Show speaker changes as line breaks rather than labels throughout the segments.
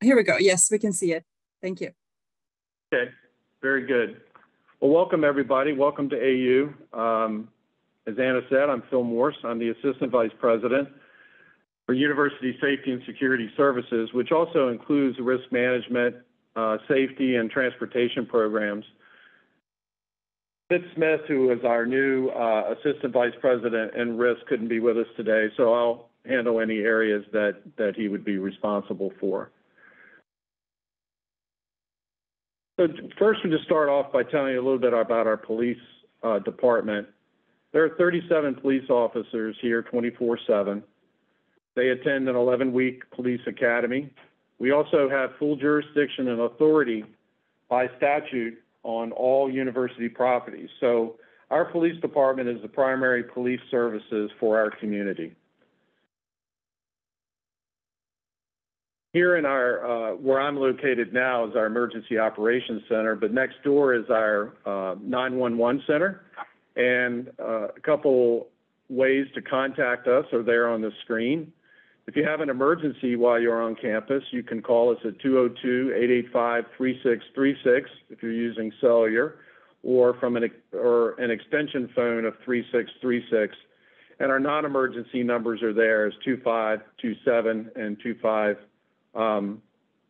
Here we go. Yes, we can see it. Thank you.
Okay, very good. Well, welcome everybody. Welcome to AU. Um, as Anna said, I'm Phil Morse. I'm the Assistant Vice President for University Safety and Security Services, which also includes risk management, uh, safety, and transportation programs. Fitz Smith, who is our new uh, Assistant Vice President in risk, couldn't be with us today, so I'll handle any areas that, that he would be responsible for. So first, we just start off by telling you a little bit about our police uh, department. There are 37 police officers here 24-7. They attend an 11-week police academy. We also have full jurisdiction and authority by statute on all university properties. So our police department is the primary police services for our community. Here in our, uh, where I'm located now is our Emergency Operations Center, but next door is our uh, 911 Center. And uh, a couple ways to contact us are there on the screen. If you have an emergency while you're on campus, you can call us at 202-885-3636 if you're using cellular, or from an, or an extension phone of 3636. And our non-emergency numbers are there as 2527 and 25 um,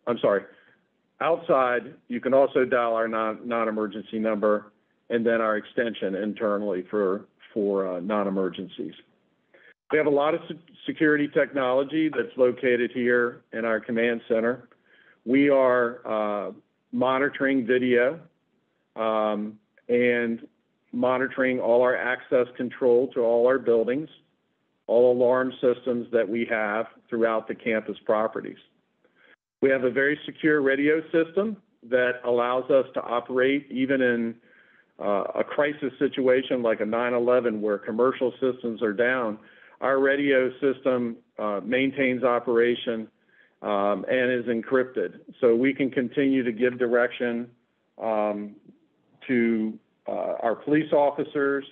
I'm sorry. Outside, you can also dial our non, non-emergency number and then our extension internally for, for uh, non-emergencies. We have a lot of security technology that's located here in our command center. We are uh, monitoring video um, and monitoring all our access control to all our buildings, all alarm systems that we have throughout the campus properties. We have a very secure radio system that allows us to operate even in uh, a crisis situation like a 9/11 where commercial systems are down. Our radio system uh, maintains operation um, and is encrypted, so we can continue to give direction um, to uh, our police officers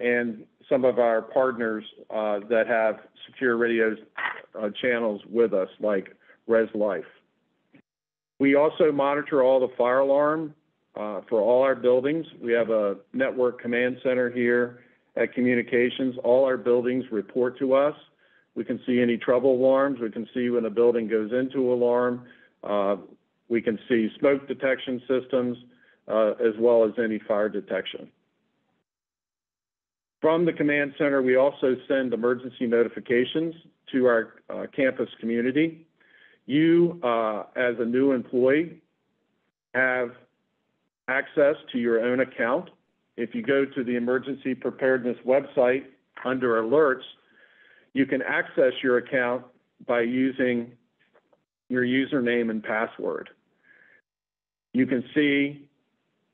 and some of our partners uh, that have secure radio uh, channels with us, like Res Life. We also monitor all the fire alarm uh, for all our buildings. We have a network command center here at Communications. All our buildings report to us. We can see any trouble alarms. We can see when a building goes into alarm. Uh, we can see smoke detection systems uh, as well as any fire detection. From the command center, we also send emergency notifications to our uh, campus community. You, uh, as a new employee, have access to your own account. If you go to the emergency preparedness website under alerts, you can access your account by using your username and password. You can see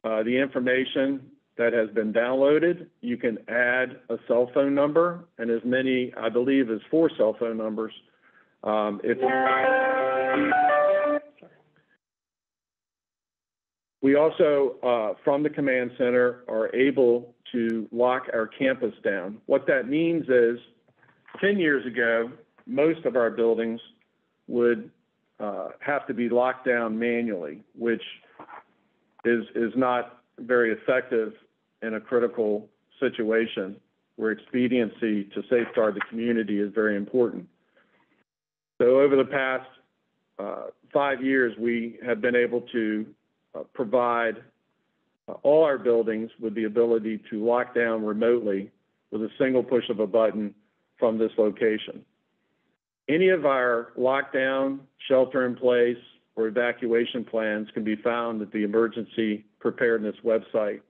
uh, the information that has been downloaded. You can add a cell phone number and as many, I believe, as four cell phone numbers. Um, if we also, uh, from the command center, are able to lock our campus down. What that means is 10 years ago, most of our buildings would uh, have to be locked down manually, which is, is not very effective in a critical situation where expediency to safeguard the community is very important. So over the past uh, five years, we have been able to uh, provide uh, all our buildings with the ability to lock down remotely with a single push of a button from this location. Any of our lockdown, shelter in place, or evacuation plans can be found at the emergency preparedness website.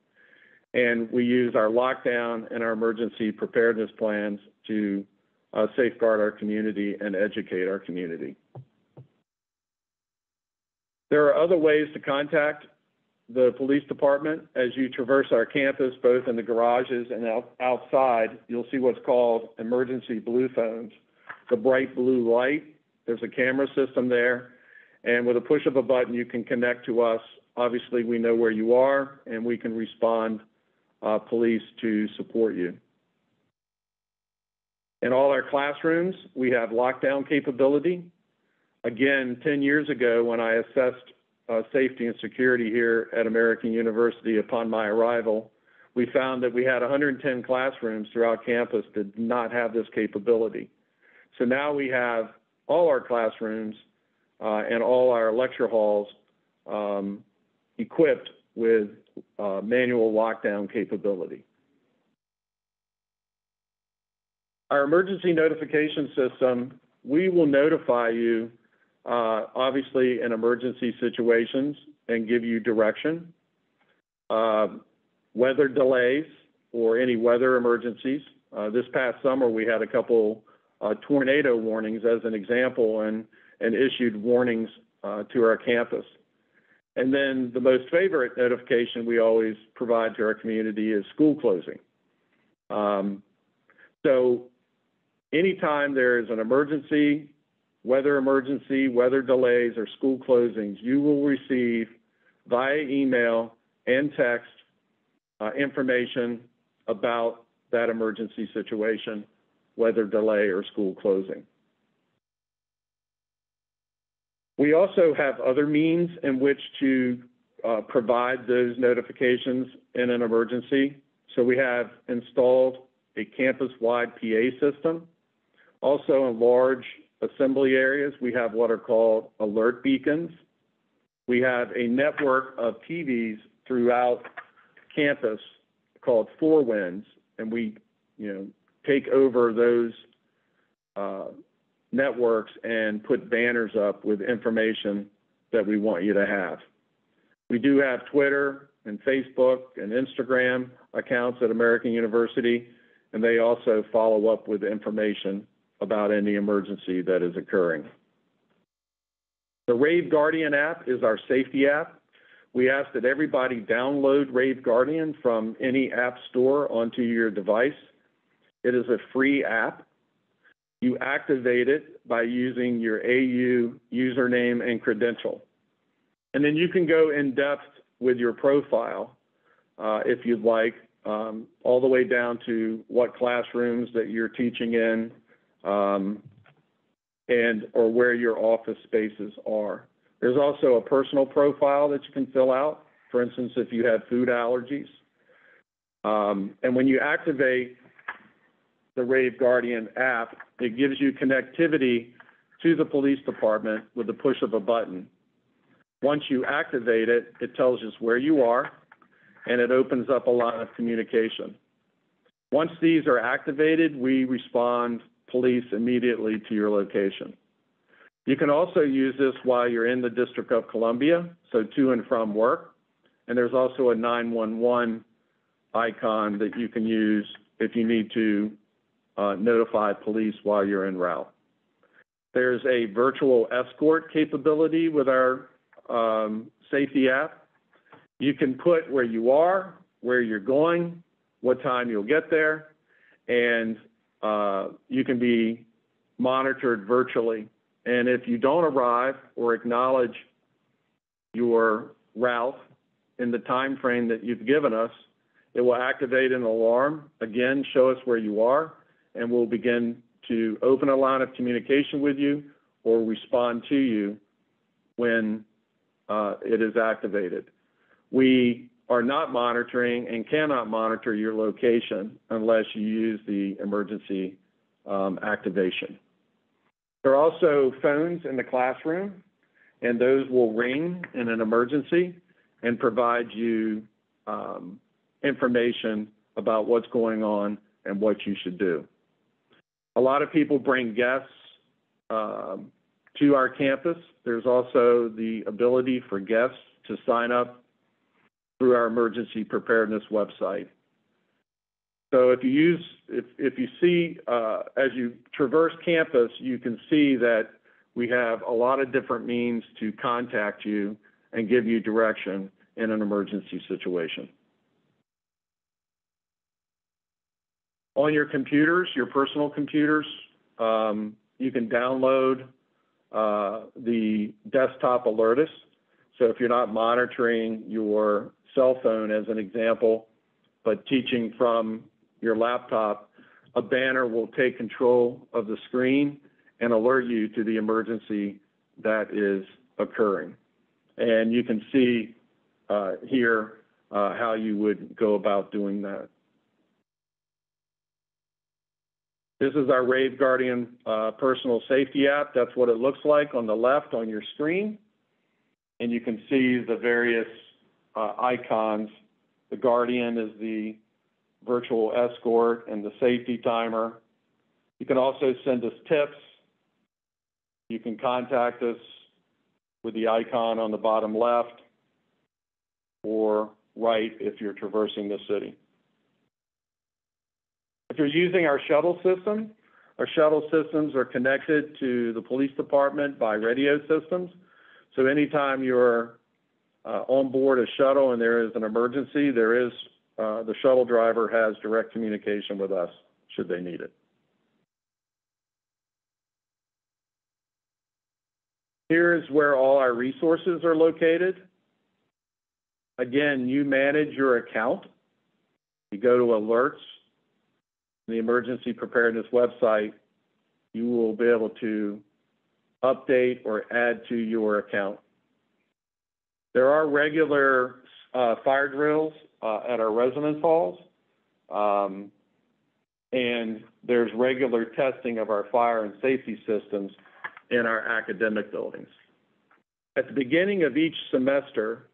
And we use our lockdown and our emergency preparedness plans to uh, safeguard our community and educate our community. There are other ways to contact the police department as you traverse our campus, both in the garages and out, outside. You'll see what's called emergency blue phones. The bright blue light, there's a camera system there, and with a push of a button, you can connect to us. Obviously, we know where you are, and we can respond uh, police to support you. In all our classrooms, we have lockdown capability. again, ten years ago, when I assessed, uh, safety and security here at American University upon my arrival, we found that we had hundred and ten classrooms throughout campus that did not have this capability. So now we have all our classrooms, uh, and all our lecture halls, um, equipped with, uh, manual lockdown capability. Our emergency notification system, we will notify you, uh, obviously in emergency situations and give you direction. Uh, weather delays or any weather emergencies. Uh, this past summer, we had a couple, uh, tornado warnings as an example and, and issued warnings, uh, to our campus. And then the most favorite notification we always provide to our community is school closing. Um, so anytime there is an emergency, weather emergency, weather delays, or school closings, you will receive via email and text uh, information about that emergency situation, weather delay or school closing. We also have other means in which to uh, provide those notifications in an emergency. So we have installed a campus-wide PA system. Also in large assembly areas, we have what are called alert beacons. We have a network of TVs throughout campus called Four Winds, and we, you know, take over those uh, networks and put banners up with information that we want you to have. We do have Twitter and Facebook and Instagram accounts at American University, and they also follow up with information about any emergency that is occurring. The Rave Guardian app is our safety app. We ask that everybody download Rave Guardian from any app store onto your device. It is a free app. You activate it by using your AU username and credential. And then you can go in depth with your profile uh, if you'd like, um, all the way down to what classrooms that you're teaching in um, and or where your office spaces are. There's also a personal profile that you can fill out. For instance, if you have food allergies. Um, and when you activate the Rave Guardian app, it gives you connectivity to the police department with the push of a button. Once you activate it, it tells us where you are, and it opens up a line of communication. Once these are activated, we respond police immediately to your location. You can also use this while you're in the District of Columbia, so to and from work. And there's also a 911 icon that you can use if you need to uh, notify police while you're en route. There's a virtual escort capability with our um, safety app. You can put where you are, where you're going, what time you'll get there, and you can be monitored virtually. And if you don't arrive or acknowledge your route in the time frame that you've given us, it will activate an alarm, again, show us where you are, and we'll begin to open a line of communication with you or respond to you when uh, it is activated. We are not monitoring and cannot monitor your location unless you use the emergency um, activation. There are also phones in the classroom, and those will ring in an emergency and provide you um, information about what's going on and what you should do. A lot of people bring guests um, to our campus. There's also the ability for guests to sign up through our emergency preparedness website. So if you use, if, if you see, uh, as you traverse campus, you can see that we have a lot of different means to contact you and give you direction in an emergency situation. On your computers, your personal computers, um, you can download uh, the desktop Alertus. So if you're not monitoring your cell phone as an example, but teaching from your laptop, a banner will take control of the screen and alert you to the emergency that is occurring. And you can see uh, here uh, how you would go about doing that. This is our Rave Guardian uh, personal safety app. That's what it looks like on the left on your screen. And you can see the various uh, icons. The Guardian is the virtual escort and the safety timer. You can also send us tips. You can contact us with the icon on the bottom left or right if you're traversing the city. If you're using our shuttle system, our shuttle systems are connected to the police department by radio systems. So anytime you're on board a shuttle and there is an emergency, there is uh, the shuttle driver has direct communication with us should they need it. Here's where all our resources are located. Again, you manage your account. You go to alerts, the emergency preparedness website, you will be able to update or add to your account. There are regular uh, fire drills uh, at our residence halls, um, and there's regular testing of our fire and safety systems in our academic buildings. At the beginning of each semester,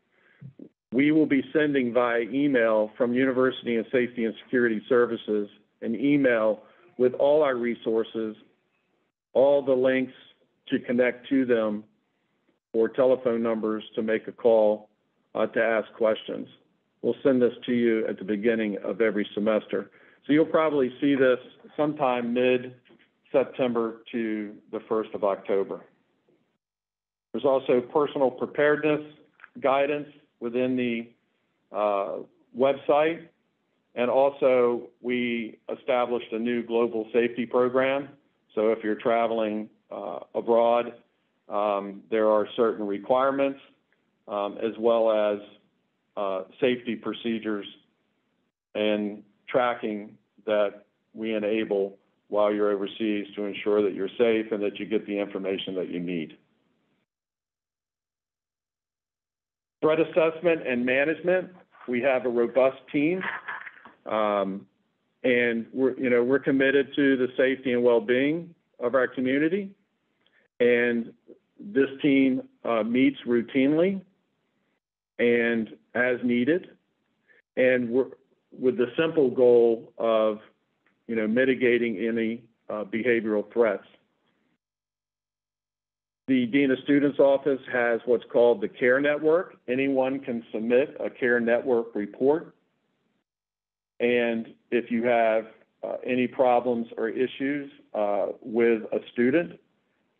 we will be sending via email from University and Safety and Security Services an email with all our resources, all the links to connect to them, or telephone numbers to make a call uh, to ask questions. We'll send this to you at the beginning of every semester. So you'll probably see this sometime mid-September to the 1st of October. There's also personal preparedness guidance within the uh, website. And also, we established a new global safety program. So if you're traveling uh, abroad, um, there are certain requirements um, as well as uh, safety procedures and tracking that we enable while you're overseas to ensure that you're safe and that you get the information that you need. Threat assessment and management, we have a robust team. Um, and we're, you know, we're committed to the safety and well-being of our community. And this team uh, meets routinely and as needed. And with the simple goal of, you know, mitigating any uh, behavioral threats. The Dean of Students Office has what's called the CARE Network. Anyone can submit a CARE Network report. And if you have uh, any problems or issues uh, with a student,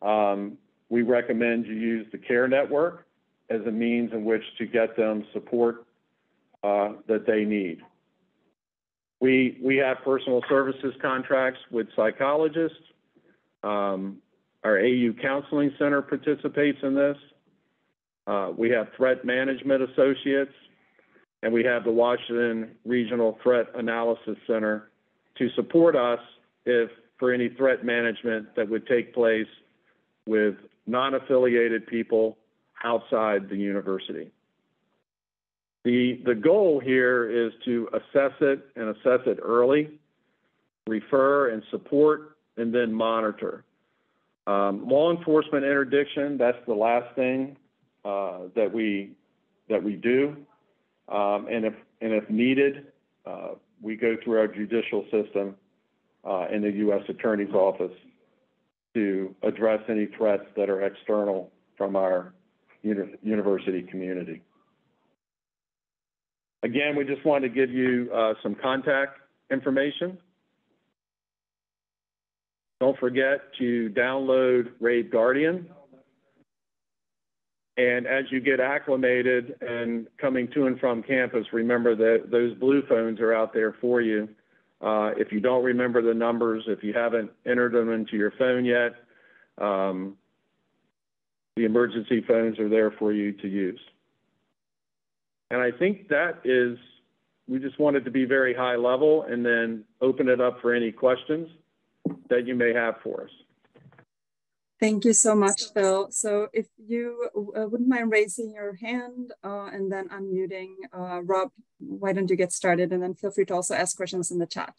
um, we recommend you use the CARE Network as a means in which to get them support uh, that they need. We, we have personal services contracts with psychologists. Um, our AU Counseling Center participates in this. Uh, we have threat management associates, and we have the Washington Regional Threat Analysis Center to support us if for any threat management that would take place with non-affiliated people outside the university. The, the goal here is to assess it and assess it early, refer and support, and then monitor. Um, law enforcement interdiction, that's the last thing uh, that we that we do. Um, and if and if needed, uh, we go through our judicial system uh, in the U.S. Attorney's Office to address any threats that are external from our uni university community. Again, we just wanted to give you uh, some contact information. Don't forget to download Rave Guardian. And as you get acclimated and coming to and from campus, remember that those blue phones are out there for you. Uh, if you don't remember the numbers, if you haven't entered them into your phone yet, um, the emergency phones are there for you to use. And I think that is, we just wanted to be very high level and then open it up for any questions that you may have for us.
Thank you so much, Phil. So if you uh, wouldn't mind raising your hand uh, and then unmuting, uh, Rob, why don't you get started? And then feel free to also ask questions in the chat.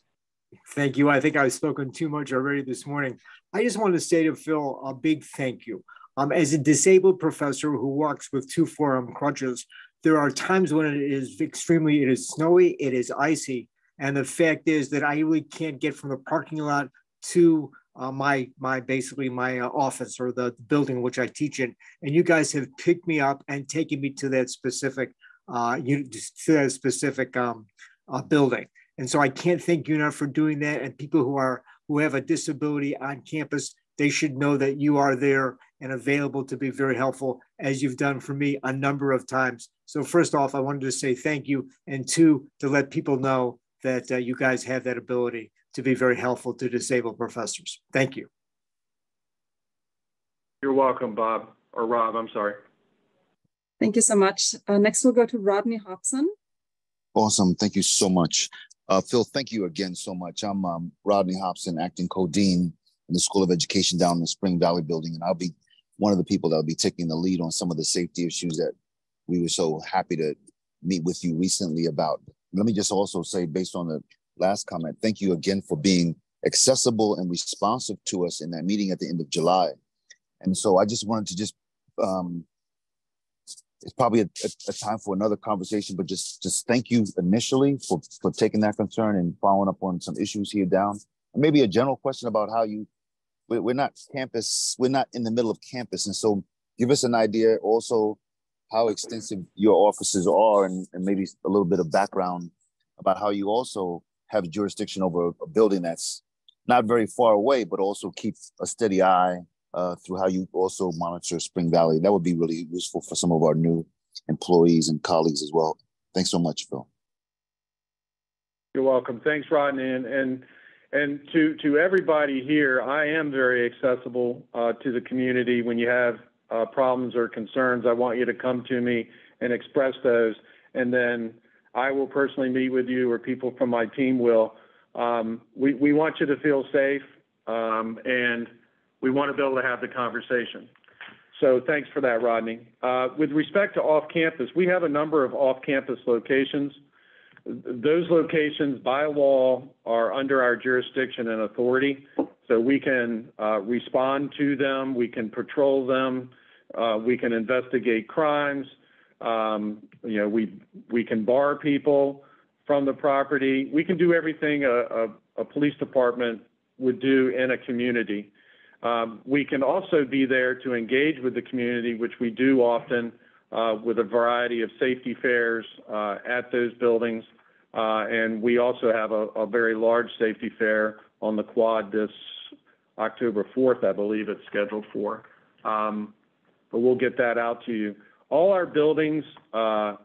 Thank you. I think I've spoken too much already this morning. I just want to say to Phil a big thank you. Um, as a disabled professor who walks with two forearm crutches, there are times when it is extremely, it is snowy, it is icy. And the fact is that I really can't get from the parking lot to uh, my my basically my uh, office or the building which I teach in, and you guys have picked me up and taken me to that specific uh, you to that specific um, uh, building. And so I can't thank you enough for doing that. And people who are who have a disability on campus, they should know that you are there and available to be very helpful, as you've done for me a number of times. So first off, I wanted to say thank you, and two, to let people know that uh, you guys have that ability to be very helpful to disabled professors. Thank you.
You're welcome, Bob, or Rob, I'm sorry.
Thank you so much. Uh, next, we'll go to Rodney Hobson.
Awesome. Thank you so much. Uh, Phil, thank you again so much. I'm um, Rodney Hobson, acting co-dean in the School of Education down in the Spring Valley building, and I'll be one of the people that will be taking the lead on some of the safety issues that we were so happy to meet with you recently about. Let me just also say, based on the last comment, thank you again for being accessible and responsive to us in that meeting at the end of July. And so I just wanted to just, um, it's probably a, a, a, time for another conversation, but just just thank you initially for, for taking that concern and following up on some issues here down. Maybe a general question about how you, we're, we're not campus, we're not in the middle of campus. And so give us an idea also how extensive your offices are and, and maybe a little bit of background about how you also have jurisdiction over a building that's not very far away, but also keep a steady eye uh, through how you also monitor Spring Valley. That would be really useful for some of our new employees and colleagues as well. Thanks so much, Phil.
You're welcome. Thanks, Rodney. And and, and to to everybody here, I am very accessible uh, to the community. When you have uh, problems or concerns, I want you to come to me and express those. And then I will personally meet with you or people from my team will. Um, we, we want you to feel safe um, and we want to be able to have the conversation. So thanks for that, Rodney. Uh, with respect to off-campus, we have a number of off-campus locations. Those locations by law are under our jurisdiction and authority, so we can uh, respond to them, we can patrol them, uh, we can investigate crimes, um, you know, we we can bar people from the property. We can do everything a, a, a police department would do in a community. Um, we can also be there to engage with the community, which we do often uh, with a variety of safety fairs uh, at those buildings. Uh, and we also have a, a, very large safety fair on the quad this October 4th, I believe it's scheduled for. Um, but we'll get that out to you all our buildings, uh,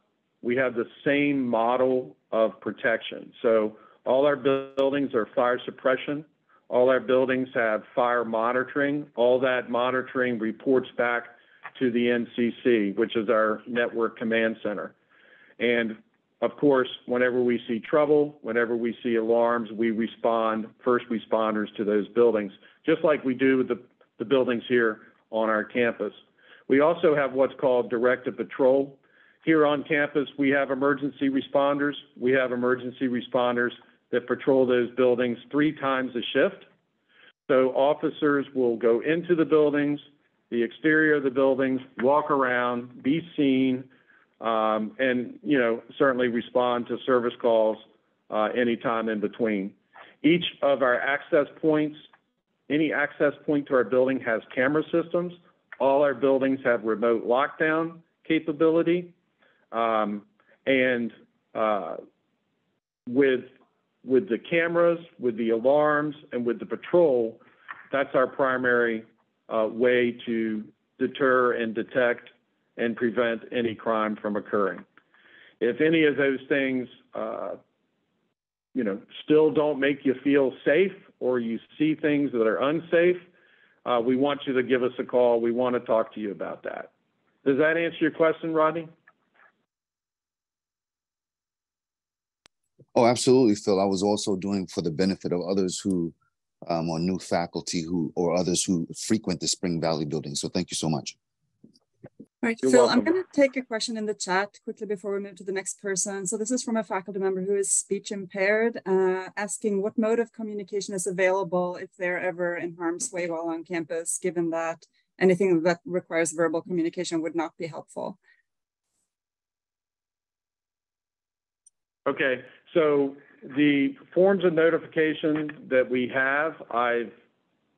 we have the same model of protection. So all our buildings are fire suppression. All our buildings have fire monitoring. All that monitoring reports back to the NCC, which is our network command center. And of course, whenever we see trouble, whenever we see alarms, we respond, first responders to those buildings, just like we do with the, the buildings here on our campus. We also have what's called directed patrol. Here on campus, we have emergency responders. We have emergency responders that patrol those buildings three times a shift. So officers will go into the buildings, the exterior of the buildings, walk around, be seen, um, and you know certainly respond to service calls uh, anytime in between. Each of our access points, any access point to our building has camera systems. All our buildings have remote lockdown capability. Um, and uh, with, with the cameras, with the alarms, and with the patrol, that's our primary uh, way to deter and detect and prevent any crime from occurring. If any of those things, uh, you know, still don't make you feel safe or you see things that are unsafe, uh, we want you to give us a call. We want to talk to you about that. Does that answer your question, Rodney?
Oh, absolutely, Phil. I was also doing for the benefit of others who um, or new faculty who or others who frequent the Spring Valley building. So thank you so much.
All right,
You're
Phil, I'm going to take a question in the chat quickly before we move to the next person. So this is from a faculty member who is speech impaired, uh, asking what mode of communication is available if they're ever in harm's way while on campus, given that anything that requires verbal communication would not be helpful.
Okay, so the forms of notification that we have, I've,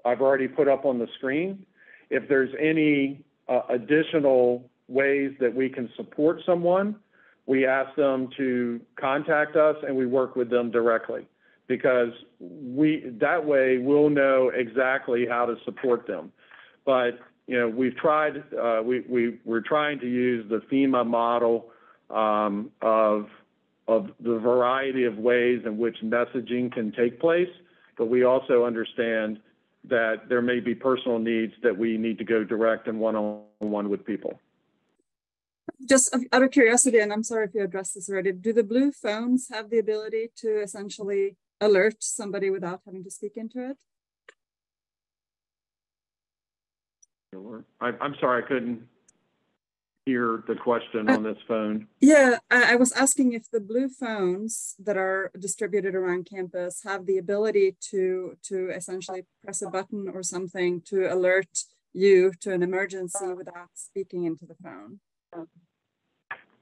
I've already put up on the screen. If there's any uh, additional ways that we can support someone, we ask them to contact us and we work with them directly. Because we, that way we'll know exactly how to support them. But, you know, we've tried, uh, we, we, we're trying to use the FEMA model, um, of, of the variety of ways in which messaging can take place, but we also understand that there may be personal needs that we need to go direct and one-on-one with people.
Just out of curiosity, and I'm sorry if you addressed this already, do the blue phones have the ability to essentially alert somebody without having to speak into it?
I'm sorry, I couldn't hear the question on this phone.
Yeah, I, I was asking if the blue phones that are distributed around campus have the ability to to essentially press a button or something to alert you to an emergency without speaking into the phone.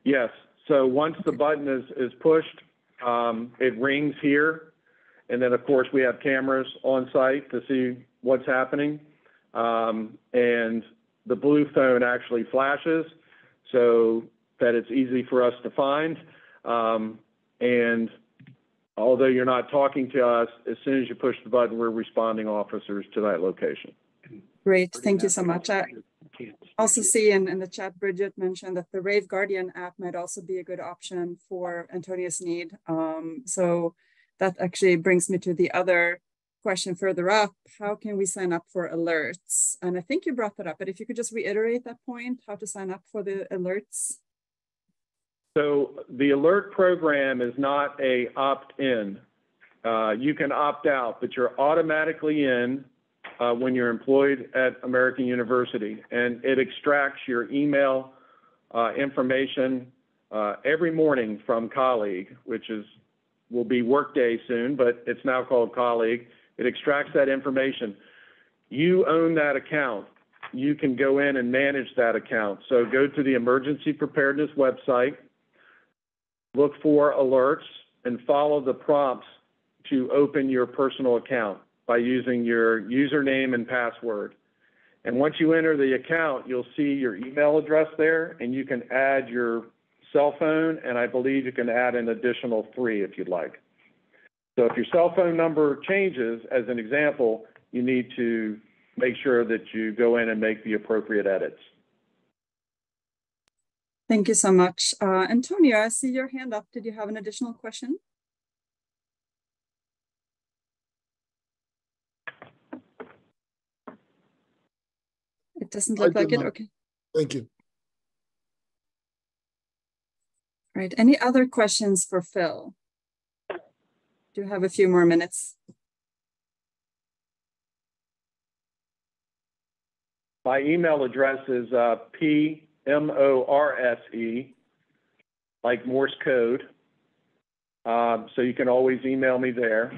Yes, so once the button is, is pushed, um, it rings here. And then, of course, we have cameras on site to see what's happening. Um, and the blue phone actually flashes so that it's easy for us to find. Um, and although you're not talking to us, as soon as you push the button, we're responding officers to that location.
Great, thank you so much. I also see in, in the chat, Bridget mentioned that the Rave Guardian app might also be a good option for Antonia's need. Um, so that actually brings me to the other question further up. How can we sign up for alerts? And I think you brought that up, but if you could just reiterate that point, how to sign up for the alerts?
So the alert program is not a opt-in. Uh, you can opt out, but you're automatically in uh, when you're employed at American University, and it extracts your email uh, information uh, every morning from Colleague, which is will be Workday soon, but it's now called Colleague. It extracts that information. You own that account. You can go in and manage that account. So go to the emergency preparedness website, look for alerts, and follow the prompts to open your personal account by using your username and password. And once you enter the account, you'll see your email address there, and you can add your cell phone, and I believe you can add an additional three if you'd like. So if your cell phone number changes, as an example, you need to make sure that you go in and make the appropriate edits.
Thank you so much. Uh, Antonio, I see your hand up. Did you have an additional question? It doesn't look like
do
it.
not.
Okay.
Thank you.
Right. Any other questions for Phil? Do have a few more minutes.
My email address is uh, P M O R S E, like Morse code. Um, so you can always email me there.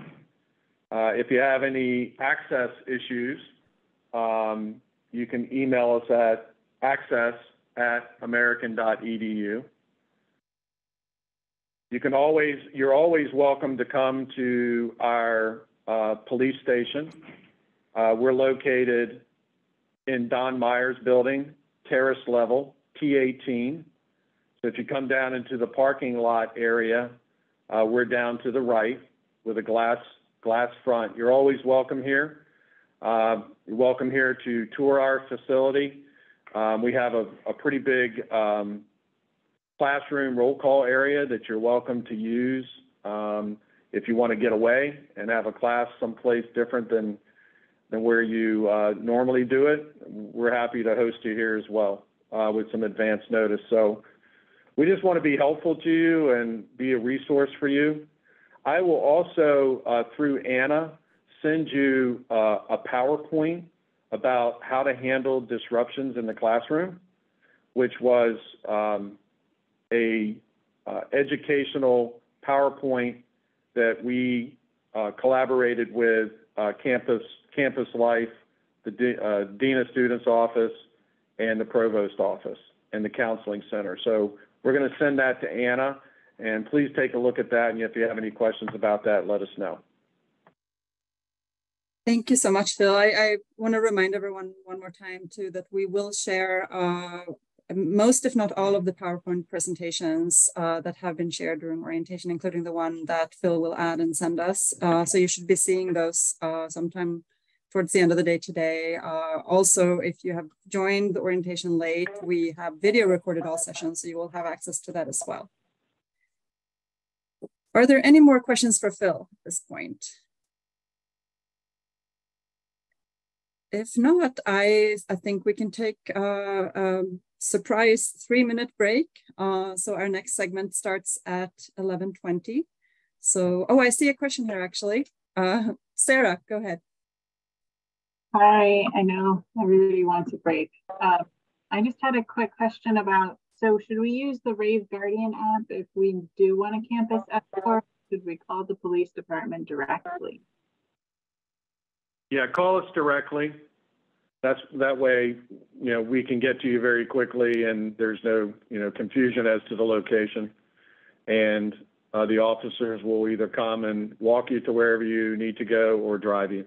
Uh, if you have any access issues, um, you can email us at access at american.edu. You can always, you're always welcome to come to our uh, police station. Uh, we're located in Don Myers Building, terrace level, T18. So if you come down into the parking lot area, uh, we're down to the right with a glass glass front. You're always welcome here. Uh, you're welcome here to tour our facility. Um, we have a, a pretty big um, classroom roll call area that you're welcome to use um, if you want to get away and have a class someplace different than than where you uh, normally do it. We're happy to host you here as well uh, with some advance notice. So we just want to be helpful to you and be a resource for you. I will also, uh, through Anna, send you uh, a PowerPoint about how to handle disruptions in the classroom, which was um, a uh, educational PowerPoint that we uh, collaborated with uh, Campus Campus Life, the uh, Dean of Students Office, and the Provost Office and the Counseling Center. So we're going to send that to Anna, and please take a look at that. And if you have any questions about that, let us know.
Thank you so much, Phil. I, I want to remind everyone one more time too that we will share uh, most, if not all, of the PowerPoint presentations uh, that have been shared during orientation, including the one that Phil will add and send us. Uh, so you should be seeing those uh, sometime towards the end of the day today. Uh, also, if you have joined the orientation late, we have video recorded all sessions, so you will have access to that as well. Are there any more questions for Phil at this point? If not, I, I think we can take a, a surprise three minute break. Uh, so our next segment starts at 11.20. So, oh, I see a question here actually. Uh, Sarah, go ahead.
Hi, I know everybody wants a break. Uh, I just had a quick question about, so should we use the Rave Guardian app if we do want a campus escort? Should we call the police department directly?
Yeah, call us directly. That's, that way, you know, we can get to you very quickly and there's no, you know, confusion as to the location. And uh, the officers will either come and walk you to wherever you need to go or drive you.